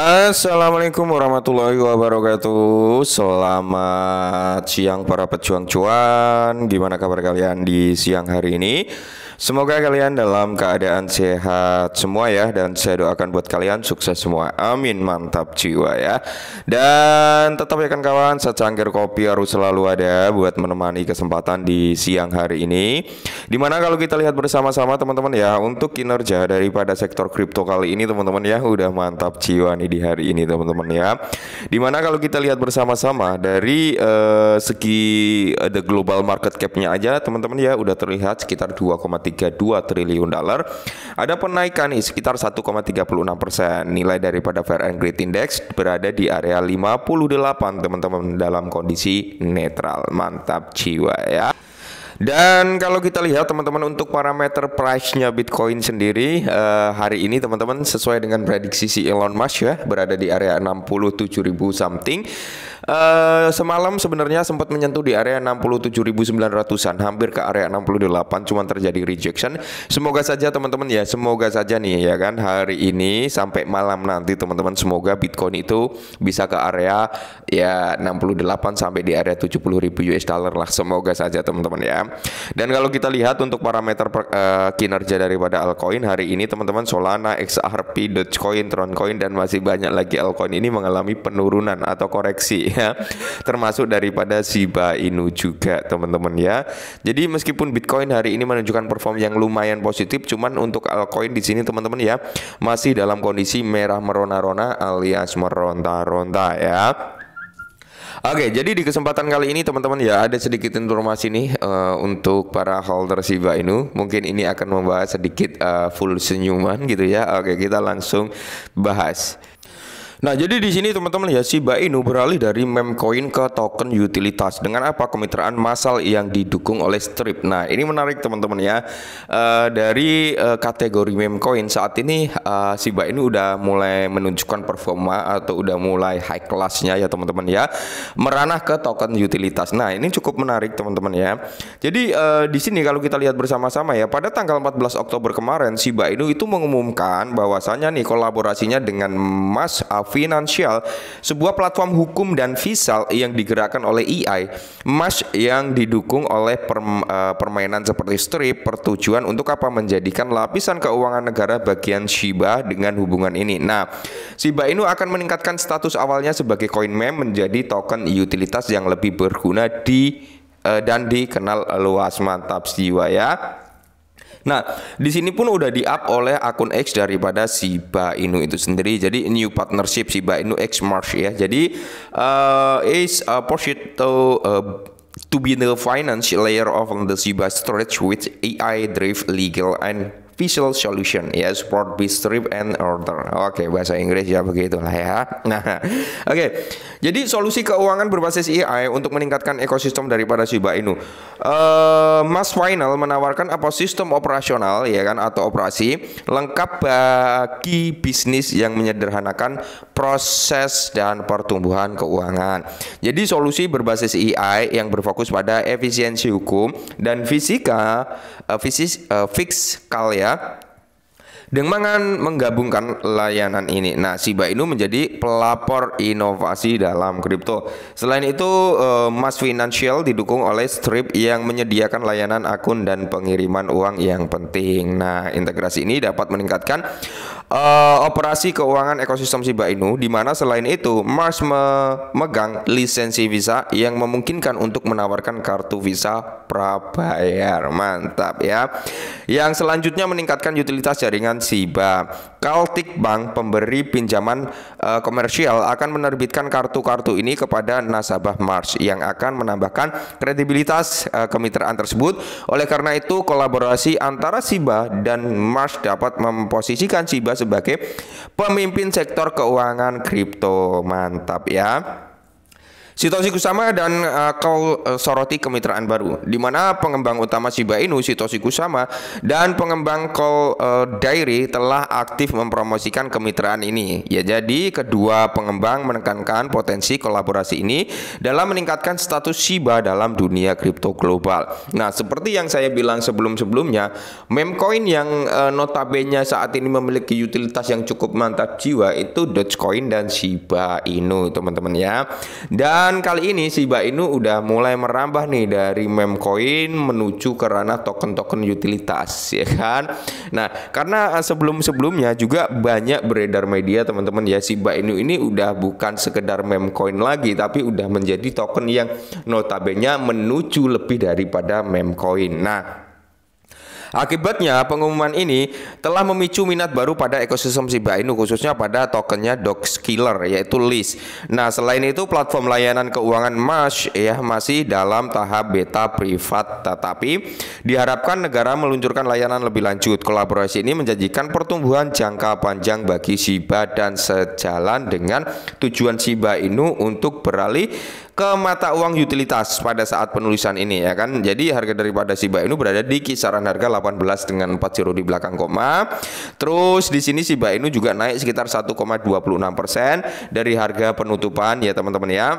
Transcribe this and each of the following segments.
Assalamualaikum warahmatullahi wabarakatuh Selamat siang para pejuang cuan Gimana kabar kalian di siang hari ini? Semoga kalian dalam keadaan sehat semua ya dan saya doakan buat kalian sukses semua. Amin, mantap jiwa ya. Dan tetap ya kan kawan, secangkir kopi harus selalu ada buat menemani kesempatan di siang hari ini. Di mana kalau kita lihat bersama-sama teman-teman ya untuk kinerja daripada sektor kripto kali ini teman-teman ya udah mantap jiwa nih di hari ini teman-teman ya. Di mana kalau kita lihat bersama-sama dari uh, segi uh, the global market cap-nya aja teman-teman ya udah terlihat sekitar 2,3 1,32 triliun dolar. Ada penaikan sekitar 1,36 persen. Nilai daripada Fair and Great Index berada di area 58 teman-teman dalam kondisi netral. Mantap jiwa ya. Dan kalau kita lihat teman-teman untuk parameter price-nya Bitcoin sendiri uh, hari ini teman-teman sesuai dengan prediksi si Elon Musk ya berada di area 67.000 something. Uh, semalam sebenarnya sempat menyentuh di area 67.900-an, hampir ke area 68, cuman terjadi rejection. Semoga saja teman-teman ya, semoga saja nih ya kan hari ini sampai malam nanti teman-teman semoga Bitcoin itu bisa ke area ya 68 sampai di area 70.000 US dollar lah. Semoga saja teman-teman ya. Dan kalau kita lihat untuk parameter per, uh, kinerja daripada altcoin hari ini teman-teman Solana, XRP, Dogecoin, Troncoin dan masih banyak lagi altcoin ini mengalami penurunan atau koreksi ya. Termasuk daripada Shiba Inu juga teman-teman ya. Jadi meskipun Bitcoin hari ini menunjukkan perform yang lumayan positif cuman untuk altcoin di sini teman-teman ya masih dalam kondisi merah merona-rona alias meronta-ronta ya Oke, jadi di kesempatan kali ini teman-teman ya ada sedikit informasi nih uh, untuk para holder Shiba Inu. Mungkin ini akan membahas sedikit uh, full senyuman gitu ya. Oke, kita langsung bahas. Nah, jadi di sini teman-teman ya Shiba Inu beralih dari meme coin ke token utilitas dengan apa kemitraan massal yang didukung oleh Strip. Nah, ini menarik teman-teman ya. Uh, dari uh, kategori meme coin saat ini uh, Shiba Inu udah mulai menunjukkan performa atau udah mulai high classnya ya teman-teman ya. Meranah ke token utilitas. Nah, ini cukup menarik teman-teman ya. Jadi uh, di sini kalau kita lihat bersama-sama ya pada tanggal 14 Oktober kemarin Shiba Inu itu mengumumkan bahwasanya nih kolaborasinya dengan Mas Af Financial, sebuah platform hukum dan visal yang digerakkan oleh EI, MAS yang didukung oleh eh, permainan seperti strip pertujuan untuk apa menjadikan lapisan keuangan negara bagian Shiba dengan hubungan ini. Nah, Shiba Inu akan meningkatkan status awalnya sebagai coin meme menjadi token utilitas yang lebih berguna di uh, dan dikenal luas mantap jiwa ya. Nah, di sini pun udah di-up oleh akun X daripada Shiba Inu itu sendiri. Jadi new partnership Shiba Inu X March ya. Jadi uh, is a to uh, to be the finance layer of the Shiba storage with AI drive legal and visual solution. Ya support strip and order. Oke bahasa Inggris ya begitulah ya. Nah oke. Jadi solusi keuangan berbasis AI untuk meningkatkan ekosistem daripada Shiba Inu. Uh, Mas Final menawarkan apa? Sistem operasional ya kan atau operasi lengkap bagi bisnis yang menyederhanakan proses dan pertumbuhan keuangan. Jadi solusi berbasis AI yang berfokus pada efisiensi hukum dan fisika uh, fisis, uh, fiskal ya Пока! Dengan menggabungkan layanan ini. Nah, Shiba Inu menjadi pelapor inovasi dalam kripto. Selain itu, uh, Mas Financial didukung oleh Strip yang menyediakan layanan akun dan pengiriman uang yang penting. Nah, integrasi ini dapat meningkatkan uh, operasi keuangan ekosistem Shiba Inu di mana selain itu Mars memegang lisensi Visa yang memungkinkan untuk menawarkan kartu Visa prabayar. Mantap ya. Yang selanjutnya meningkatkan utilitas jaringan Shiba. Celtic Bank pemberi pinjaman uh, komersial akan menerbitkan kartu-kartu ini kepada nasabah Mars yang akan menambahkan kredibilitas uh, kemitraan tersebut. Oleh karena itu, kolaborasi antara Shiba dan Mars dapat memposisikan Shiba sebagai pemimpin sektor keuangan kripto. Mantap ya. Sitoshi Kusama dan uh, kau uh, soroti kemitraan baru di mana pengembang utama Shiba Inu Sitoshi Kusama dan pengembang kau uh, Dairy telah aktif mempromosikan kemitraan ini. Ya jadi kedua pengembang menekankan potensi kolaborasi ini dalam meningkatkan status Shiba dalam dunia kripto global. Nah, seperti yang saya bilang sebelum-sebelumnya, memcoin yang uh, notabene saat ini memiliki utilitas yang cukup mantap jiwa itu Dogecoin dan Shiba Inu, teman-teman ya. Dan kali ini Shiba Inu udah mulai merambah nih dari meme coin menuju ke ranah token-token utilitas ya kan. Nah, karena eh, sebelum-sebelumnya juga banyak beredar media teman-teman ya Shiba Inu ini udah bukan sekedar meme coin lagi tapi udah menjadi token yang notabene menuju lebih daripada meme coin. Nah, Akibatnya pengumuman ini telah memicu minat baru pada ekosistem Shiba Inu khususnya pada tokennya Killer yaitu LIS. Nah, selain itu platform layanan keuangan Mash ya masih dalam tahap beta privat tetapi diharapkan negara meluncurkan layanan lebih lanjut. Kolaborasi ini menjanjikan pertumbuhan jangka panjang bagi Shiba dan sejalan dengan tujuan Shiba Inu untuk beralih ke mata uang utilitas pada saat penulisan ini ya kan. Jadi harga daripada Shiba Inu berada di kisaran harga 18 dengan 4 zero di belakang koma. Terus di sini Shiba Inu juga naik sekitar 1,26% dari harga penutupan ya teman-teman ya.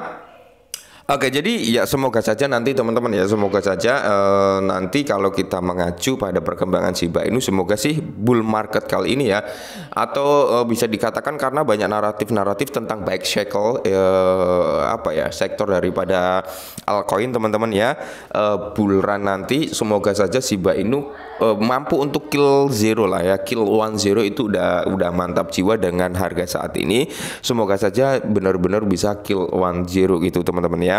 Oke, jadi ya semoga saja nanti teman-teman ya semoga saja uh, nanti kalau kita mengacu pada perkembangan Shiba Inu semoga sih bull market kali ini ya atau uh, bisa dikatakan karena banyak naratif-naratif tentang baik shackle uh, apa ya sektor daripada altcoin teman-teman ya. Uh, bull run nanti semoga saja Shiba Inu mampu untuk kill zero lah ya. Kill one zero itu udah udah mantap jiwa dengan harga saat ini. Semoga saja benar-benar bisa kill one zero gitu teman-teman ya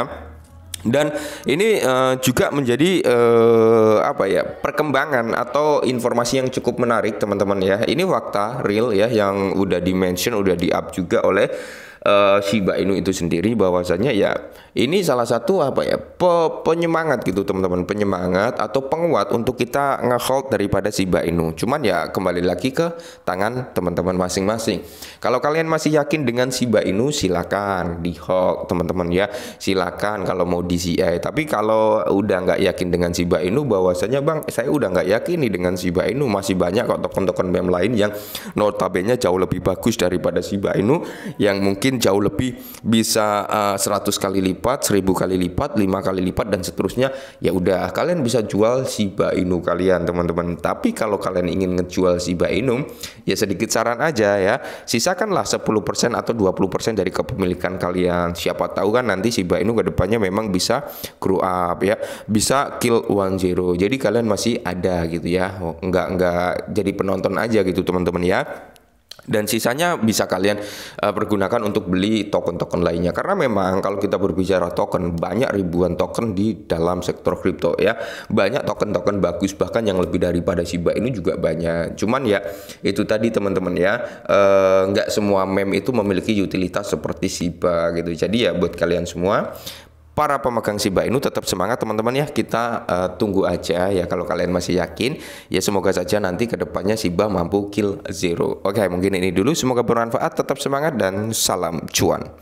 dan ini uh, juga menjadi uh, apa ya perkembangan atau informasi yang cukup menarik teman-teman ya. Ini fakta real ya yang udah dimention udah di up juga oleh uh, Shiba Inu itu sendiri bahwasanya ya ini salah satu apa ya pe penyemangat gitu teman-teman penyemangat atau penguat untuk kita ngehold daripada Shiba Inu. Cuman ya kembali lagi ke tangan teman-teman masing-masing. Kalau kalian masih yakin dengan Shiba Inu silakan di hold teman-teman ya. Silakan kalau mau di CI tapi kalau udah nggak yakin dengan Shiba Inu bahwasanya bang saya udah nggak yakin nih dengan Shiba Inu. Masih banyak kok token-token meme lain yang notabene jauh lebih bagus daripada Shiba Inu yang mungkin mungkin jauh lebih bisa uh, eh, 100 kali lipat, 1000 kali lipat, 5 kali lipat dan seterusnya. Ya udah, kalian bisa jual Shiba Inu kalian, teman-teman. Tapi kalau kalian ingin ngejual Shiba Inu, ya sedikit saran aja ya. Sisakanlah 10% atau 20% dari kepemilikan kalian. Siapa tahu kan nanti Shiba Inu ke depannya memang bisa grow up ya, bisa kill one zero. Jadi kalian masih ada gitu ya. Enggak enggak jadi penonton aja gitu teman-teman ya dan sisanya bisa kalian uh, pergunakan untuk beli token-token lainnya. Karena memang kalau kita berbicara token banyak ribuan token di dalam sektor kripto ya. Banyak token-token bagus bahkan yang lebih daripada Shiba ini juga banyak. Cuman ya itu tadi teman-teman ya. Uh, nggak semua meme itu memiliki utilitas seperti Shiba gitu. Jadi ya buat kalian semua para pemegang Shiba Inu tetap semangat teman-teman ya. Kita uh, tunggu aja ya kalau kalian masih yakin. Ya semoga saja nanti ke depannya Shiba mampu kill zero. Oke mungkin ini dulu. Semoga bermanfaat. Tetap semangat dan salam cuan